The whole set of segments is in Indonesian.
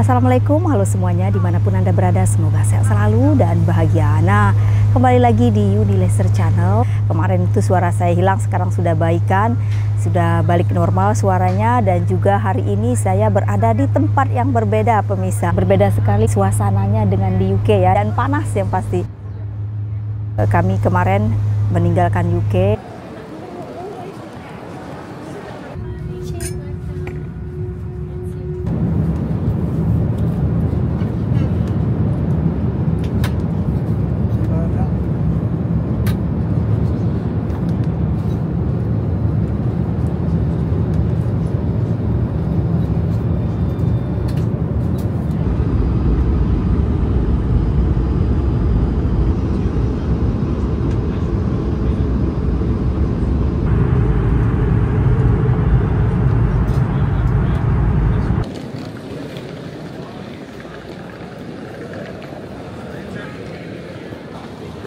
Assalamualaikum, halo semuanya di mana pun Anda berada, semoga sehat selalu dan bahagia. Nah, kembali lagi di Unileser Channel. Kemarin itu suara saya hilang, sekarang sudah baikan, sudah balik normal suaranya dan juga hari ini saya berada di tempat yang berbeda pemirsa. Berbeda sekali suasananya dengan di UK ya dan panas yang pasti. Kami kemarin meninggalkan UK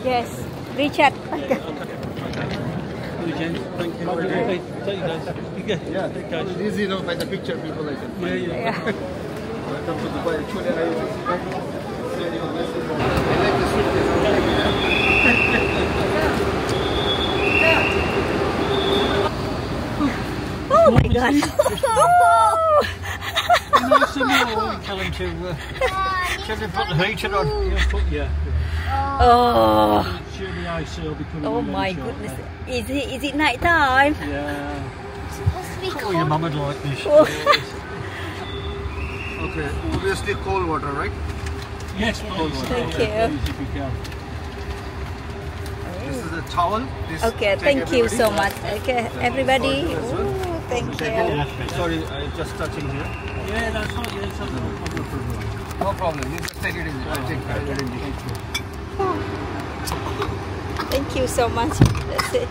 Yes, Richard. Yeah. Yeah, it's easy enough by the picture people I can. Yeah, yeah. Yeah. Welcome to Dubai. Actually, I send you a message. I like the suitcase. Oh my god. Nice and warm. Tell him to, uh, tell him to put the heater on. Yeah, put, yeah. Oh, Sure the ice will be oh my shortly. goodness. Is it is it night time? Yeah. supposed to be Oh, your cold. mum would like this. Oh. Okay, obviously cold water, right? Yes, please. Thank Yeah, you. please, if you can. This is a towel. This Okay, take thank you so much. Okay, everybody. Ooh, thank you. Sorry, I'm just touching here. Yeah, that's not, yeah, it's not no problem. No problem. You just take it in. I'll take I'll get it in. Thank you so much. That's it.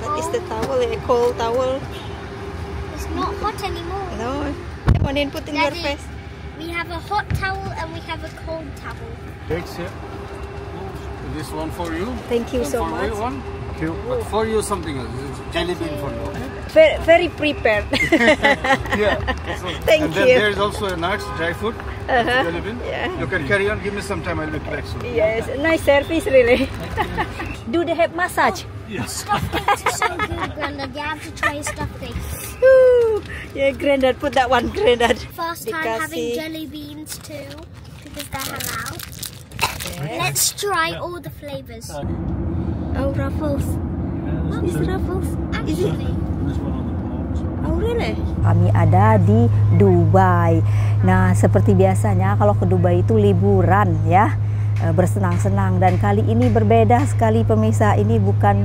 That is the towel, a cold towel. It's not hot anymore. No, come on in, put in your face. We have a hot towel and we have a cold towel. Takes here. This one for you. Thank you and so for much. Will one. But for you something else. It's jelly bean for you. Very, very prepared. yeah. So, Thank and then you. there is also a nuts, dry food. Uh-huh. Jelly bean. Yeah. You can carry on. Give me some time. I'll be back soon. yes, nice service really. Do they have massage? Yes. It's so good, Grandad. You have to try stuffing. Ooh, yeah, granddad, put that one, granddad. First time Dikasih. having jelly beans too, because they're halal. Let's try all the flavors. Oh, Ruffles. Is Ruffles? Is it? Actually, Really? Kami ada di Dubai. Nah, seperti biasanya kalau ke Dubai itu liburan ya, eh, bersenang-senang dan kali ini berbeda sekali pemirsa. Ini bukan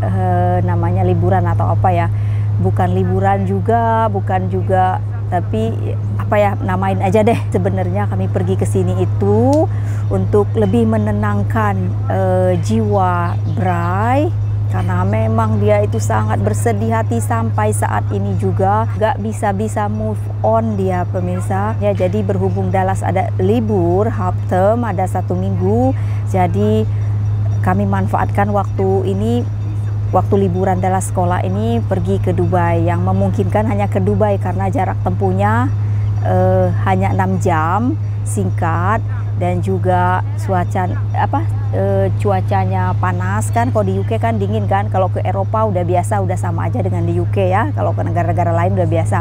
eh, namanya liburan atau apa ya? Bukan liburan juga, bukan juga tapi apa ya namain aja deh. Sebenarnya kami pergi ke sini itu untuk lebih menenangkan eh, jiwa Bray karena memang dia itu sangat bersedih hati sampai saat ini juga. Gak bisa-bisa move on dia pemirsa. Ya jadi berhubung Dallas ada libur half term ada satu minggu. Jadi kami manfaatkan waktu ini waktu liburan Dallas sekolah ini pergi ke Dubai. Yang memungkinkan hanya ke Dubai karena jarak tempuhnya eh, hanya 6 jam singkat dan juga cuaca apa eh, cuacanya panas kan kalau di UK kan dingin kan kalau ke Eropa udah biasa udah sama aja dengan di UK ya kalau ke negara-negara lain udah biasa.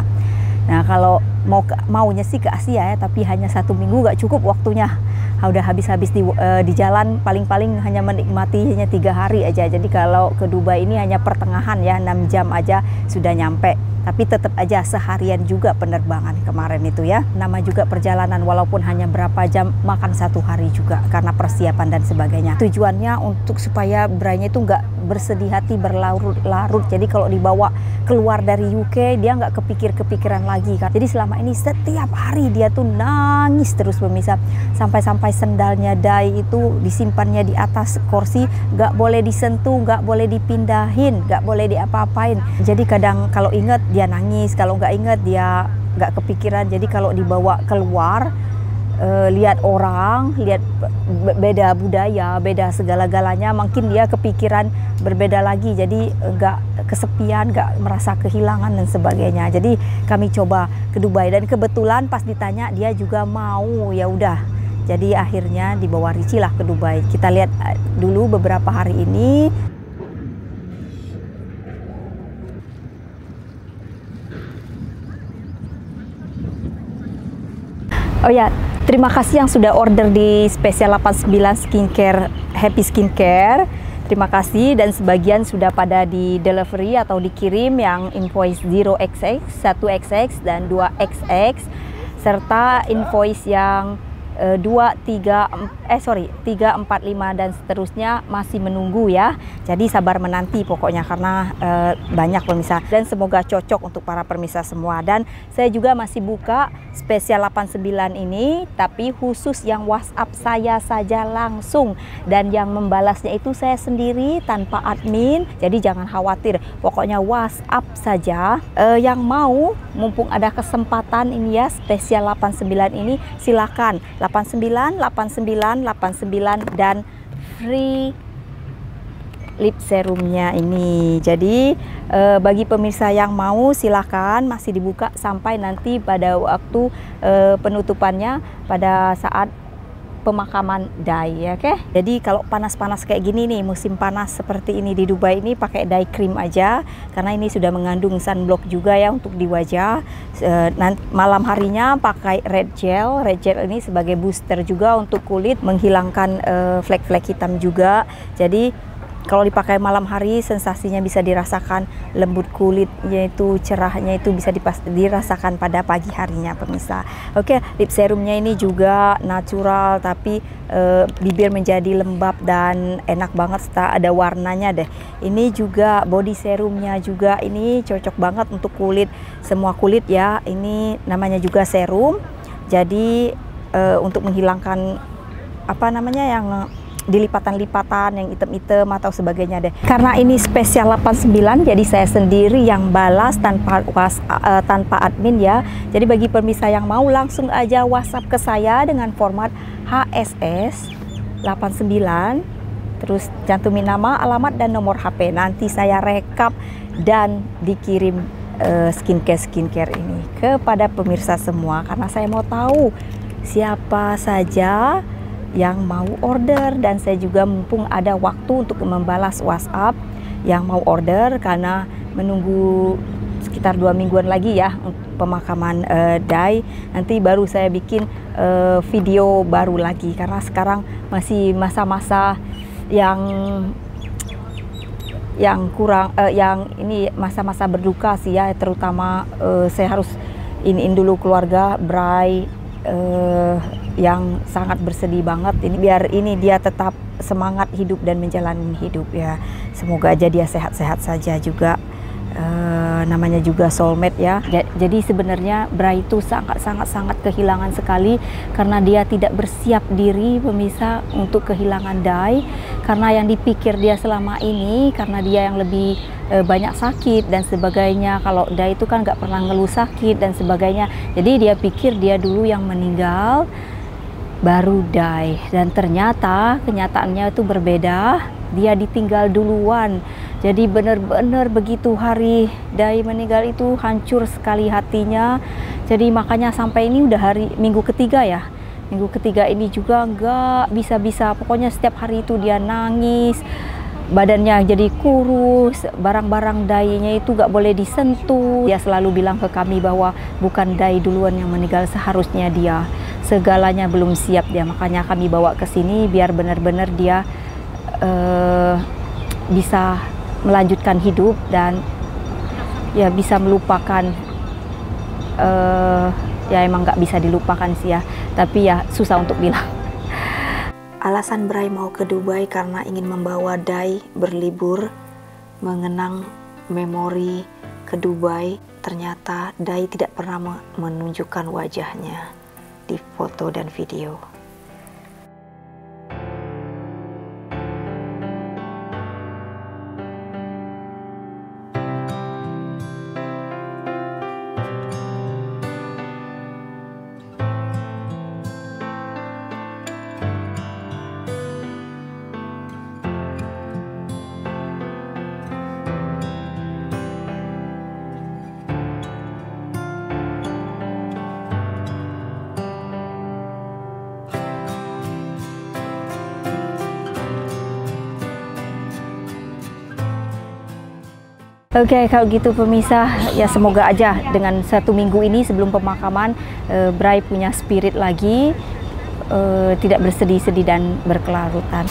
Nah kalau mau ke, maunya sih ke Asia ya tapi hanya satu minggu gak cukup waktunya. Ah, udah habis-habis di eh, di jalan paling-paling hanya menikmati hanya tiga hari aja. Jadi kalau ke Dubai ini hanya pertengahan ya 6 jam aja sudah nyampe. Tapi tetap aja seharian juga penerbangan kemarin itu ya. Nama juga perjalanan walaupun hanya berapa jam makan satu hari juga karena persiapan dan sebagainya. Tujuannya untuk supaya Branya itu nggak bersedih hati berlarut-larut. Jadi kalau dibawa keluar dari UK dia nggak kepikir-kepikiran lagi kan jadi selama ini setiap hari dia tuh nangis terus pemirsa. Sampai-sampai sendalnya Dai itu disimpannya di atas kursi nggak boleh disentuh nggak boleh dipindahin nggak boleh diapa-apain. Jadi kadang kalau inget dia nangis kalau nggak inget dia nggak kepikiran. Jadi kalau dibawa keluar eh, lihat orang, lihat be- beda budaya, beda segala-galanya, mungkin dia kepikiran berbeda lagi. Jadi enggak kesepian, enggak merasa kehilangan dan sebagainya. Jadi kami coba ke Dubai dan kebetulan pas ditanya dia juga mau, ya udah. Jadi akhirnya dibawa Ricci lah ke Dubai. Kita lihat eh, dulu beberapa hari ini Oh ya, terima kasih yang sudah order di Spesial 89 Skincare Happy Skincare. Terima kasih dan sebagian sudah pada di delivery atau dikirim yang invoice 0XX, 1XX dan 2XX serta invoice yang 2, 3, eh sorry 3, 4, 5 dan seterusnya masih menunggu ya. Jadi sabar menanti pokoknya karena eh, banyak pemirsa dan semoga cocok untuk para pemirsa semua dan saya juga masih buka spesial 89 ini tapi khusus yang WhatsApp saya saja langsung dan yang membalasnya itu saya sendiri tanpa admin. Jadi jangan khawatir. Pokoknya WhatsApp saja eh, yang mau mumpung ada kesempatan ini ya spesial 89 ini silakan 89 89 89 dan free lip serumnya ini. Jadi eh, bagi pemirsa yang mau silahkan masih dibuka sampai nanti pada waktu eh, penutupannya pada saat pemakaman dye ya oke jadi kalau panas-panas kayak gini nih musim panas seperti ini di Dubai ini pakai dye cream aja. Karena ini sudah mengandung sunblock juga ya untuk di wajah. E, nanti malam harinya pakai red gel. Red gel ini sebagai booster juga untuk kulit menghilangkan e, flek-flek hitam juga. Jadi kalau dipakai malam hari sensasinya bisa dirasakan lembut kulitnya itu cerahnya itu bisa dirasakan pada pagi harinya pemirsa. Oke, lip serumnya ini juga natural tapi e, bibir menjadi lembab dan enak banget setelah ada warnanya deh. Ini juga body serumnya juga ini cocok banget untuk kulit semua kulit ya. Ini namanya juga serum. Jadi e, untuk menghilangkan apa namanya yang di lipatan-lipatan yang item-item atau sebagainya deh. Karena ini spesial 89 jadi saya sendiri yang balas tanpa was, uh, tanpa admin ya. Jadi bagi pemirsa yang mau langsung aja WhatsApp ke saya dengan format HSS 89 terus cantumin nama, alamat dan nomor HP. Nanti saya rekap dan dikirim uh, skincare skincare ini kepada pemirsa semua karena saya mau tahu siapa saja yang mau order. Dan saya juga mumpung ada waktu untuk membalas WhatsApp yang mau order karena menunggu sekitar dua mingguan lagi ya untuk pemakaman uh, Dai. Nanti baru saya bikin uh, video baru lagi karena sekarang masih masa-masa yang yang kurang uh, yang ini masa-masa berduka sih ya terutama uh, saya harus iniin dulu keluarga Bray uh, yang sangat bersedih banget. Ini biar ini dia tetap semangat hidup dan menjalani hidup ya. Semoga aja dia sehat-sehat saja juga uh, namanya juga soulmate ya. Jadi sebenarnya Bra itu sangat-sangat sangat kehilangan sekali karena dia tidak bersiap diri pemirsa untuk kehilangan Dai. Karena yang dipikir dia selama ini karena dia yang lebih uh, banyak sakit dan sebagainya. Kalau Dai itu kan nggak pernah ngeluh sakit dan sebagainya. Jadi dia pikir dia dulu yang meninggal baru die. Dan ternyata kenyataannya itu berbeda. Dia ditinggal duluan. Jadi benar-benar begitu hari Dai meninggal itu hancur sekali hatinya. Jadi makanya sampai ini udah hari minggu ketiga ya. Minggu ketiga ini juga enggak bisa-bisa. Pokoknya setiap hari itu dia nangis. Badannya jadi kurus. Barang-barang dainya itu gak boleh disentuh. Dia selalu bilang ke kami bahwa bukan dai duluan yang meninggal seharusnya dia segalanya belum siap dia. Makanya kami bawa ke sini biar benar-benar dia uh, bisa melanjutkan hidup dan ya bisa melupakan uh, ya emang nggak bisa dilupakan sih ya. Tapi ya susah untuk bilang. Alasan Bray mau ke Dubai karena ingin membawa Dai berlibur mengenang memori ke Dubai. Ternyata Dai tidak pernah menunjukkan wajahnya di foto dan video. Oke, kalau gitu pemisah, ya semoga aja dengan satu minggu ini sebelum pemakaman, uh, Bray punya spirit lagi, uh, tidak bersedih-sedih dan berkelarutan.